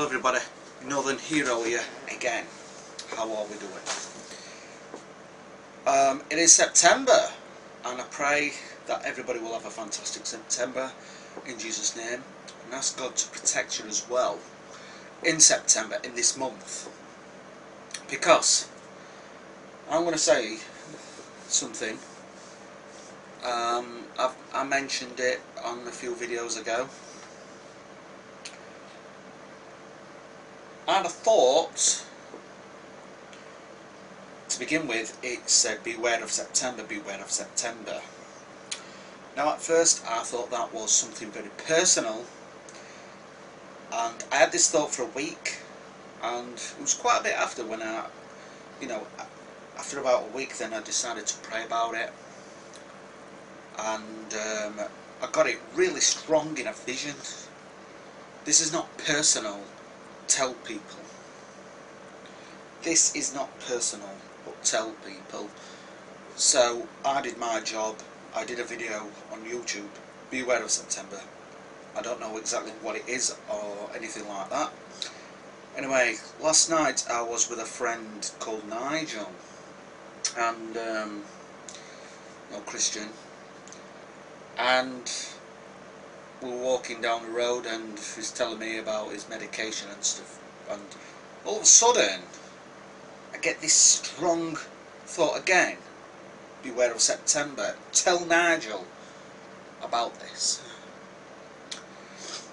Hello everybody, Northern Hero here again. How are we doing? Um, it is September and I pray that everybody will have a fantastic September in Jesus name and ask God to protect you as well in September, in this month. Because I'm going to say something. Um, I mentioned it on a few videos ago I thought to begin with it said beware of September beware of September. Now at first I thought that was something very personal and I had this thought for a week and it was quite a bit after when I you know after about a week then I decided to pray about it and um, I got it really strong in a vision. This is not personal tell people. This is not personal, but tell people. So I did my job. I did a video on YouTube. Beware of September. I don't know exactly what it is or anything like that. Anyway, last night I was with a friend called Nigel and um, no Christian and we were walking down the road and he's telling me about his medication and stuff. And all of a sudden I get this strong thought again. Beware of September. Tell Nigel about this.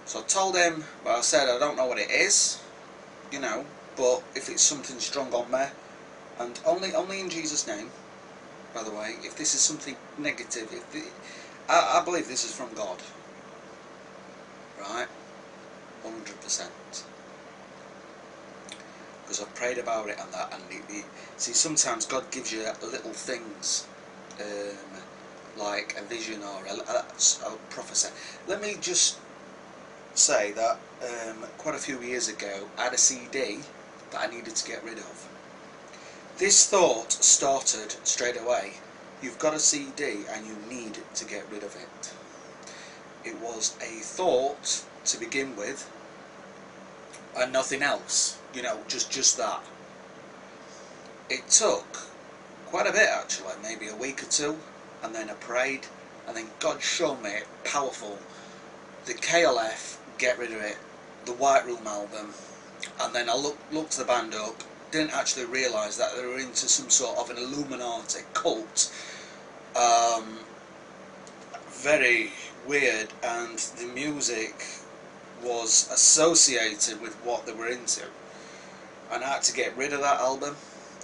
So I told him but I said I don't know what it is you know but if it's something strong on me and only only in Jesus name by the way if this is something negative if the, I, I believe this is from God right? 100%. Because I've prayed about it and that, and it, it, see, sometimes God gives you little things, um, like a vision or a, a, a prophecy. Let me just say that um, quite a few years ago, I had a CD that I needed to get rid of. This thought started straight away. You've got a CD and you need to get rid of it it was a thought to begin with and nothing else you know just just that. It took quite a bit actually maybe a week or two and then I prayed and then God showed me powerful the KLF get rid of it the White Room album and then I looked, looked the band up didn't actually realise that they were into some sort of an Illuminati cult. Um, very weird and the music was associated with what they were into. And I had to get rid of that album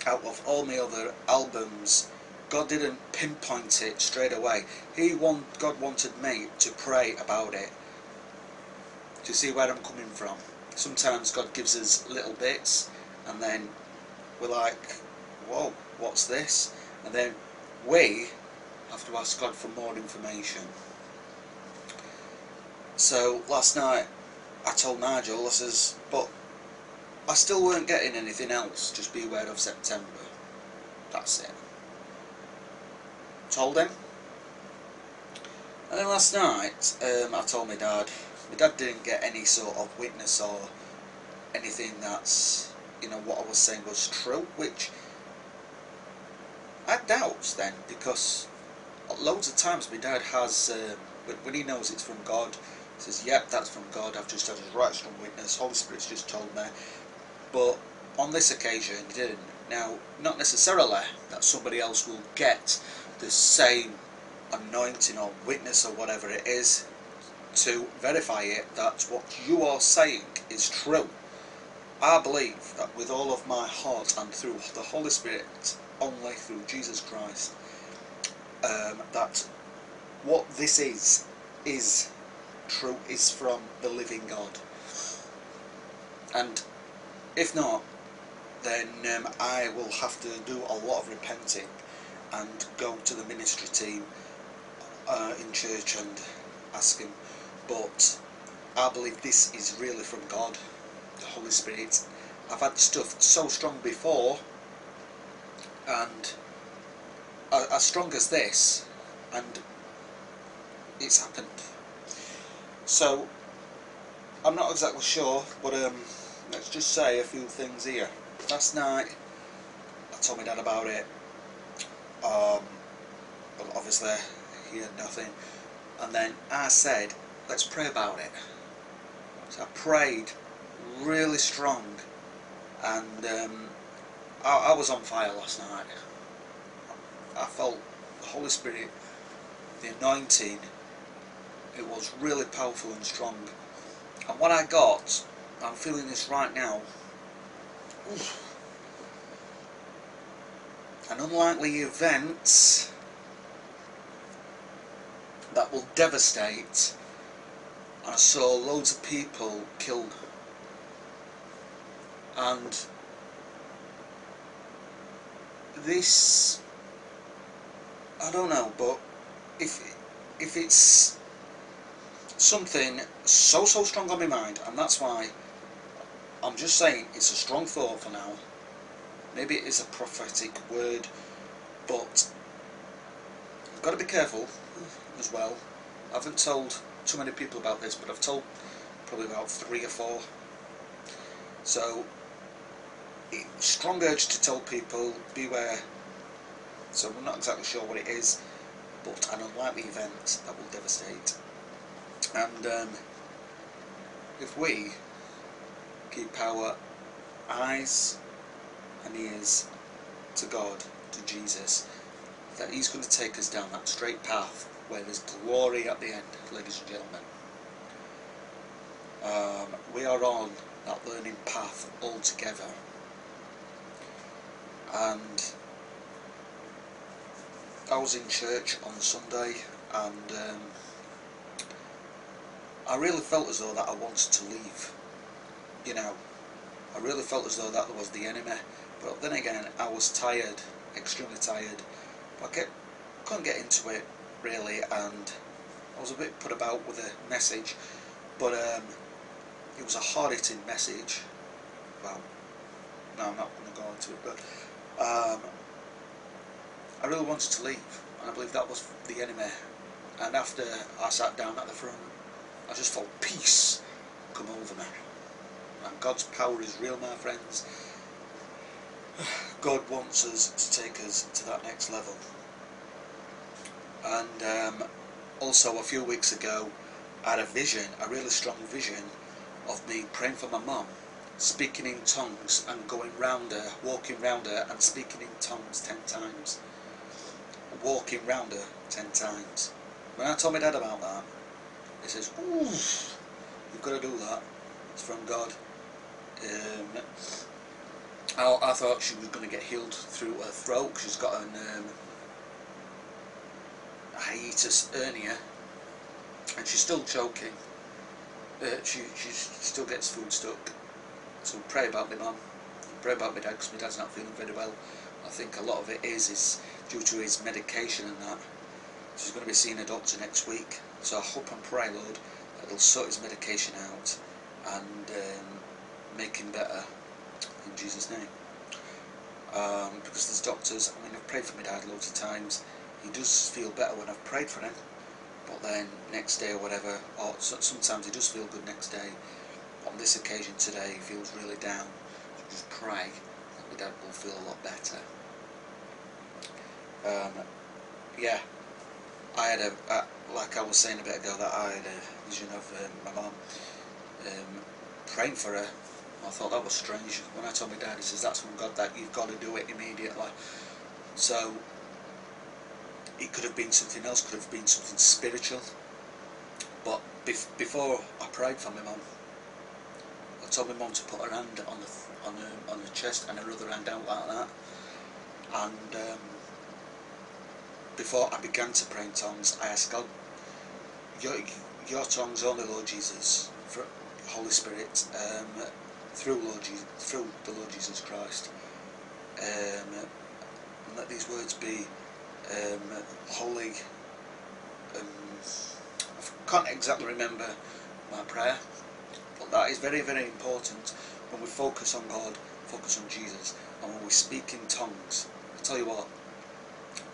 out of all my other albums. God didn't pinpoint it straight away. He want God wanted me to pray about it to see where I'm coming from. Sometimes God gives us little bits and then we're like whoa what's this? And then we have to ask God for more information so last night I told Nigel, I says, but I still weren't getting anything else, just be aware of September. That's it. Told him. And then last night um, I told my dad, my dad didn't get any sort of witness or anything that's, you know, what I was saying was true, which I had doubts then because loads of times my dad has, um, when he knows it's from God, says, yep, that's from God, I've just had a right strong witness, Holy Spirit's just told me. But on this occasion, he didn't. Now, not necessarily that somebody else will get the same anointing or witness or whatever it is to verify it that what you are saying is true. I believe that with all of my heart and through the Holy Spirit, only through Jesus Christ, um, that what this is, is true is from the living God. And if not, then um, I will have to do a lot of repenting and go to the ministry team uh, in church and ask him. But I believe this is really from God, the Holy Spirit. I've had stuff so strong before and as strong as this and it's happened. So I'm not exactly sure, but um, let's just say a few things here. Last night, I told my dad about it. Um, but obviously, he had nothing. And then I said, let's pray about it. So I prayed really strong, and um, I, I was on fire last night. I felt the Holy Spirit, the anointing. It was really powerful and strong. And what I got, I'm feeling this right now. An unlikely event that will devastate and I saw loads of people killed and this I don't know but if if it's something so so strong on my mind and that's why I'm just saying it's a strong thought for now. Maybe it is a prophetic word but I've got to be careful as well. I haven't told too many people about this but I've told probably about three or four. So strong urge to tell people beware. So we're not exactly sure what it is but an unlikely event that will devastate and um, if we keep our eyes and ears to God, to Jesus, that He's going to take us down that straight path where there's glory at the end, ladies and gentlemen. Um, we are on that learning path all together. And I was in church on Sunday and um, I really felt as though that I wanted to leave. You know, I really felt as though that was the enemy. But then again, I was tired, extremely tired. But I kept, couldn't get into it really, and I was a bit put about with the message. But um, it was a hard-hitting message. Well, no, I'm not going to go into it, but um, I really wanted to leave, and I believe that was the enemy. And after I sat down at the front, I just felt peace come over me. And God's power is real, my friends. God wants us to take us to that next level. And um, also a few weeks ago, I had a vision, a really strong vision of me praying for my mum, speaking in tongues and going round her, walking round her and speaking in tongues ten times. Walking round her ten times. When I told my dad about that, he says, Ooh, you've got to do that. It's from God. Um, I, I, thought she was going to get healed through her throat. She's got an um, hiatus hernia, and she's still choking. Uh, she she still gets food stuck. So pray about my mum. Pray about my dad because my dad's not feeling very well. I think a lot of it is is due to his medication and that. She's going to be seeing a doctor next week. So I hope and pray, Lord, that he'll sort his medication out and um, make him better in Jesus' name. Um, because there's doctors, I mean, I've prayed for my dad loads of times. He does feel better when I've prayed for him, but then next day or whatever, or sometimes he does feel good next day. On this occasion today, he feels really down. So just pray that my dad will feel a lot better. Um, yeah, I had a, like I was saying a bit ago, that I had a vision of um, my mum um, praying for her. I thought that was strange. When I told my dad, he says, that's from God, that you've got to do it immediately. So, it could have been something else, could have been something spiritual. But bef before I prayed for my mum, I told my mum to put her hand on the on her, on her chest and her other hand out like that. And um, before I began to pray in tongues, I asked God, your, your tongues only, Lord Jesus, for Holy Spirit, um, through Lord Jesus, through the Lord Jesus Christ. Um, let these words be um, holy. Um, I can't exactly remember my prayer, but that is very, very important when we focus on God, focus on Jesus, and when we speak in tongues. I tell you what,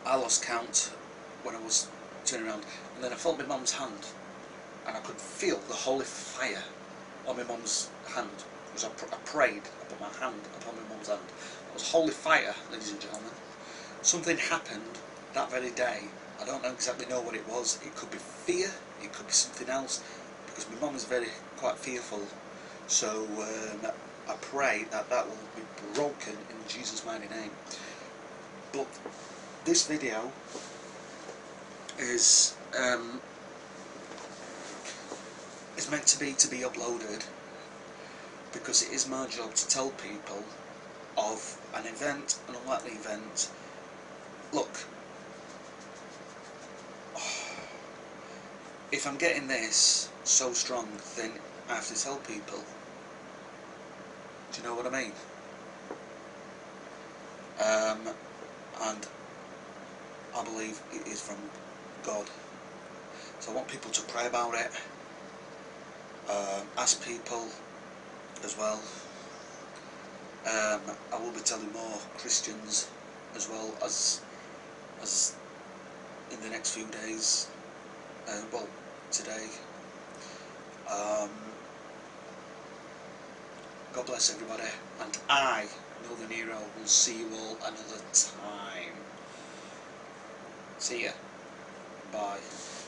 I lost count when I was turning around, and then I felt my mum's hand, and I could feel the holy fire on my mum's hand. because I, pr- I prayed, I put my hand upon my mum's hand. It was holy fire, ladies and gentlemen. Something happened that very day. I don't exactly know what it was. It could be fear, it could be something else, because my mum is very quite fearful. So um, I pray that that will be broken in Jesus' mighty name. But this video is um, is meant to be to be uploaded because it is my job to tell people of an event, an unlikely event. Look, if I'm getting this so strong, then I have to tell people. Do you know what I mean? Um, and I believe it is from God. So I want people to pray about it. Um, ask people as well. Um, I will be telling more Christians as well as as in the next few days. Uh, well, today. Um, God bless everybody, and I, Northern Hero, will see you all another time. See ya. Bye.